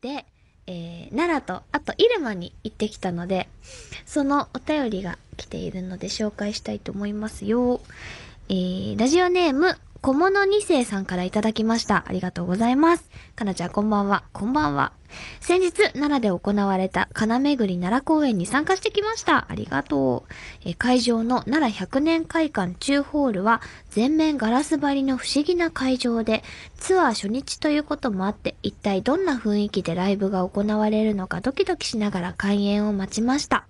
で、えー、奈良と、あと、入間に行ってきたので、そのお便りが来ているので紹介したいと思いますよ。えー、ラジオネーム、小物二世さんからいただきました。ありがとうございます。かなちゃんこんばんは。こんばんは。先日、奈良で行われた金巡り奈良公園に参加してきました。ありがとう。え会場の奈良100年会館中ホールは全面ガラス張りの不思議な会場で、ツアー初日ということもあって、一体どんな雰囲気でライブが行われるのかドキドキしながら開演を待ちました。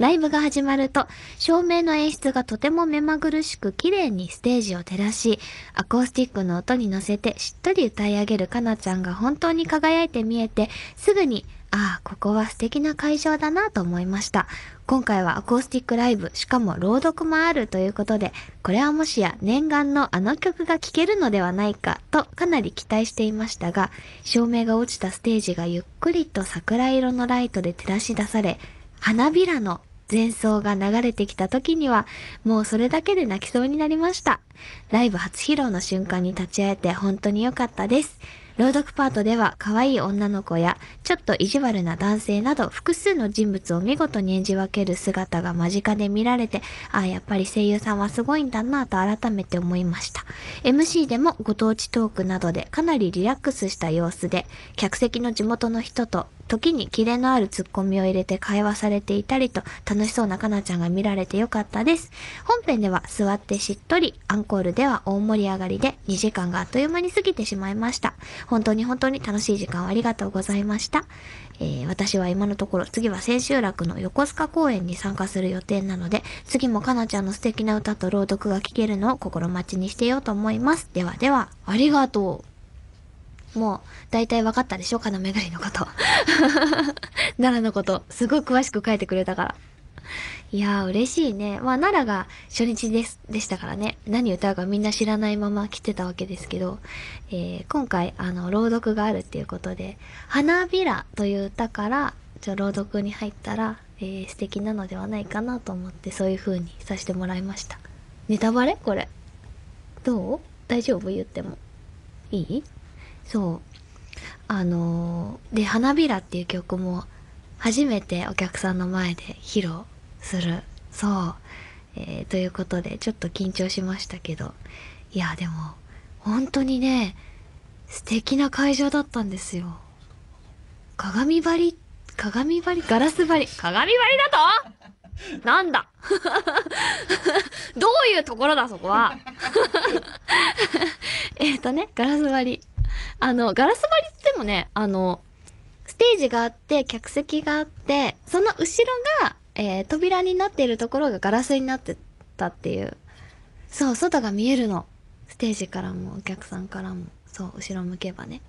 ライブが始まると、照明の演出がとても目まぐるしく綺麗にステージを照らし、アコースティックの音に乗せてしっとり歌い上げるかなちゃんが本当に輝いて見えて、すぐに、ああ、ここは素敵な会場だなと思いました。今回はアコースティックライブ、しかも朗読もあるということで、これはもしや念願のあの曲が聴けるのではないかとかなり期待していましたが、照明が落ちたステージがゆっくりと桜色のライトで照らし出され、花びらの前奏が流れてきた時には、もうそれだけで泣きそうになりました。ライブ初披露の瞬間に立ち会えて本当に良かったです。朗読パートでは可愛い女の子やちょっと意地悪な男性など複数の人物を見事に演じ分ける姿が間近で見られて、ああ、やっぱり声優さんはすごいんだなぁと改めて思いました。MC でもご当地トークなどでかなりリラックスした様子で、客席の地元の人と時にキレのあるツッコミを入れて会話されていたりと楽しそうなかなちゃんが見られてよかったです。本編では座ってしっとり、アンコールでは大盛り上がりで2時間があっという間に過ぎてしまいました。本当に本当に楽しい時間をありがとうございました。えー、私は今のところ次は千秋楽の横須賀公演に参加する予定なので、次もかなちゃんの素敵な歌と朗読が聴けるのを心待ちにしてようと思います。ではでは、ありがとう。もう、大体分かったでしょ？金巡りのこと。奈良のこと、すごい詳しく書いてくれたから。いやー、嬉しいね。まあ、奈良が初日です、でしたからね。何歌うかみんな知らないまま来てたわけですけど、えー、今回、あの、朗読があるっていうことで、花びらという歌から、ちょ、朗読に入ったら、えー、素敵なのではないかなと思って、そういう風にさせてもらいました。ネタバレ？これ。どう？大丈夫？言っても。いい？そう。あのー、で、花びらっていう曲も初めてお客さんの前で披露する。そう。えー、ということで、ちょっと緊張しましたけど。いや、でも、本当にね、素敵な会場だったんですよ。鏡張り、鏡張り、ガラス張り、鏡張りだと？なんだ？どういうところだ、そこは？えっとね、ガラス張り。あの、ガラス張りってもね、あの、ステージがあって、客席があって、その後ろが、えー、扉になっているところがガラスになってたっていう。そう、外が見えるの。ステージからも、お客さんからも。そう、後ろ向けばね。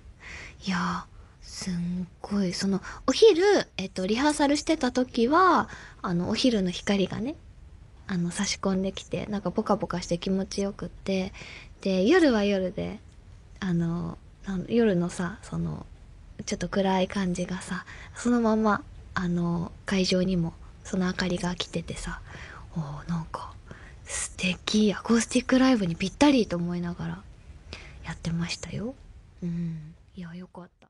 いやー、すんごい、その、お昼、えっと、リハーサルしてた時は、あの、お昼の光がね、あの、差し込んできて、なんかポカポカして気持ちよくって、で、夜は夜で、あの、夜のさそのちょっと暗い感じがさそのままあの会場にもその明かりが来ててさおなんか素敵アコースティックライブにぴったりと思いながらやってましたよ。うん。いやよかった。